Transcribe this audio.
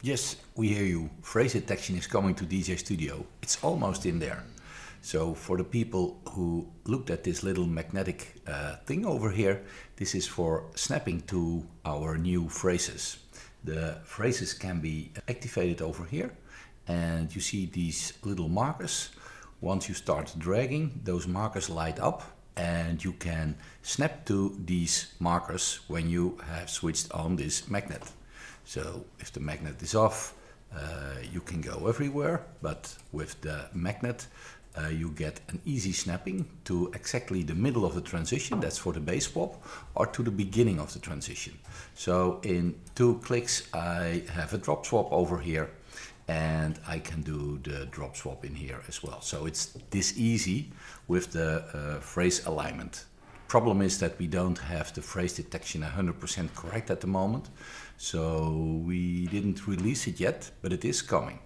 Yes, we hear you. Phrase detection is coming to DJ Studio. It's almost in there. So for the people who looked at this little magnetic uh, thing over here, this is for snapping to our new phrases. The phrases can be activated over here and you see these little markers. Once you start dragging, those markers light up and you can snap to these markers when you have switched on this magnet. So if the magnet is off, uh, you can go everywhere, but with the magnet, uh, you get an easy snapping to exactly the middle of the transition, that's for the bass swap, or to the beginning of the transition. So in two clicks, I have a drop swap over here, and I can do the drop swap in here as well. So it's this easy with the uh, phrase alignment. Problem is that we don't have the phrase detection 100% correct at the moment. So we didn't release it yet, but it is coming.